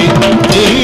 Ei, ei.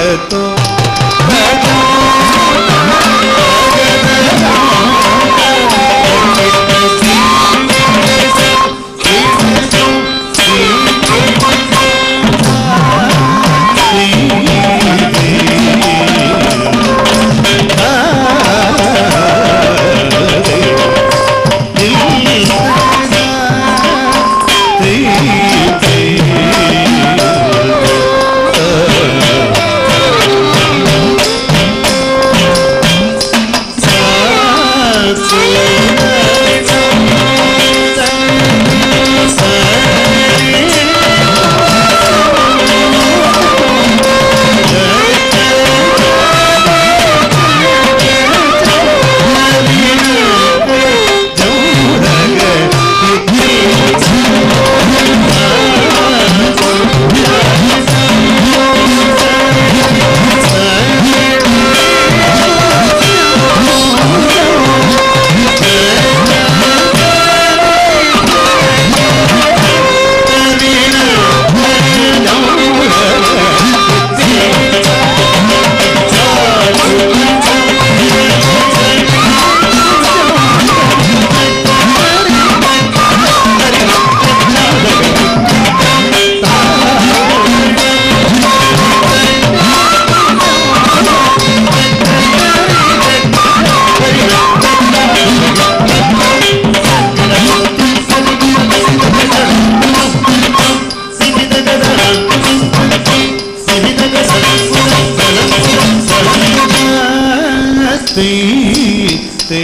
तो। जीते